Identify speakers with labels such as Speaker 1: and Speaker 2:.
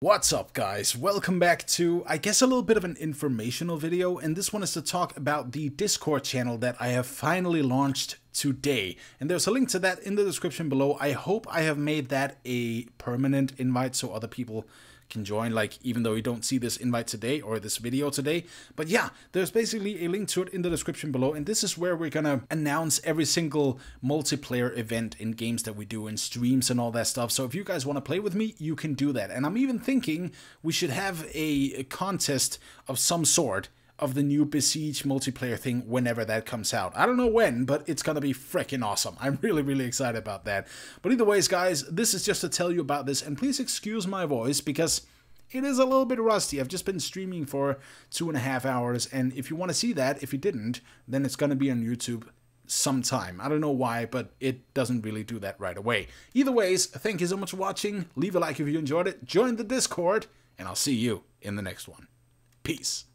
Speaker 1: What's up guys, welcome back to, I guess a little bit of an informational video, and this one is to talk about the Discord channel that I have finally launched today. And there's a link to that in the description below. I hope I have made that a permanent invite so other people can join, like even though you don't see this invite today or this video today. But yeah, there's basically a link to it in the description below, and this is where we're gonna announce every single multiplayer event in games that we do in streams and all that stuff. So if you guys want to play with me, you can do that. And I'm even thinking we should have a contest of some sort of the new Besiege multiplayer thing whenever that comes out. I don't know when, but it's gonna be freaking awesome. I'm really, really excited about that. But either ways, guys, this is just to tell you about this, and please excuse my voice because it is a little bit rusty. I've just been streaming for two and a half hours, and if you want to see that, if you didn't, then it's gonna be on YouTube sometime. I don't know why, but it doesn't really do that right away. Either ways, thank you so much for watching. Leave a like if you enjoyed it. Join the Discord, and I'll see you in the next one. Peace.